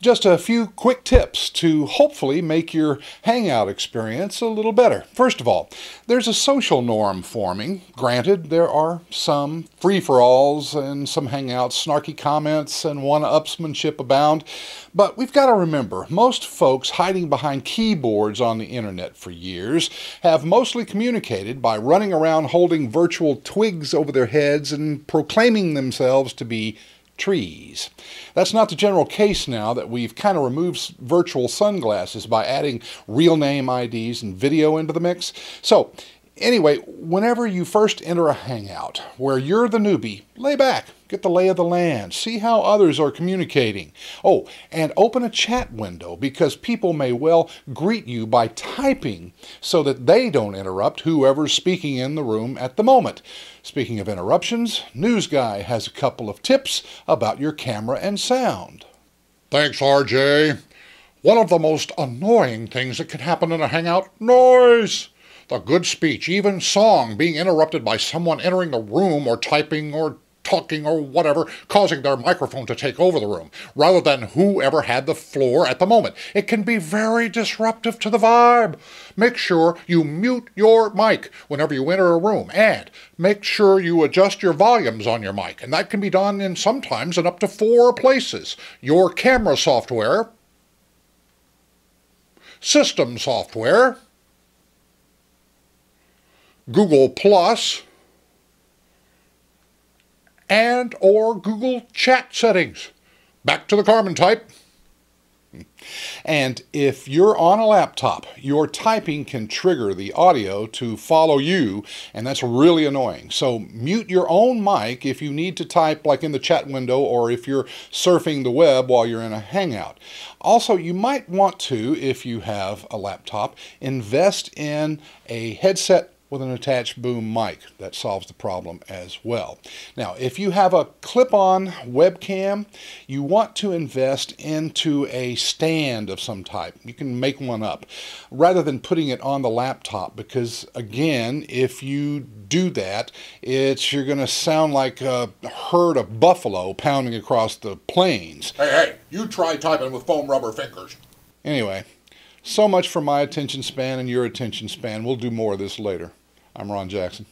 Just a few quick tips to hopefully make your Hangout experience a little better. First of all, there's a social norm forming. Granted, there are some free for alls and some Hangouts, snarky comments, and one upsmanship abound. But we've got to remember most folks hiding behind keyboards on the internet for years have mostly communicated by running around holding virtual twigs over their heads and proclaiming themselves to be trees. That's not the general case now that we've kind of removed virtual sunglasses by adding real name IDs and video into the mix. So Anyway, whenever you first enter a hangout where you're the newbie, lay back, get the lay of the land, see how others are communicating. Oh, and open a chat window because people may well greet you by typing so that they don't interrupt whoever's speaking in the room at the moment. Speaking of interruptions, NewzGuy has a couple of tips about your camera and sound. Thanks, RJ. One of the most annoying things that can happen in a hangout noise. The good speech, even song, being interrupted by someone entering the room or typing or talking or whatever, causing their microphone to take over the room, rather than whoever had the floor at the moment. It can be very disruptive to the vibe. Make sure you mute your mic whenever you enter a room, and make sure you adjust your volumes on your mic, and that can be done in sometimes in up to four places. Your camera software, system software, Google Plus, and or Google Chat settings. Back to the Carmen type. And if you're on a laptop, your typing can trigger the audio to follow you, and that's really annoying. So mute your own mic if you need to type like in the chat window or if you're surfing the web while you're in a hangout. Also, you might want to, if you have a laptop, invest in a headset with an attached boom mic. That solves the problem as well. Now, if you have a clip-on webcam, you want to invest into a stand of some type. You can make one up rather than putting it on the laptop because, again, if you do that, it's you're going to sound like a herd of buffalo pounding across the plains. Hey, hey, you try typing with foam rubber fingers. Anyway, so much for my attention span and your attention span. We'll do more of this later. I'm Ron Jackson.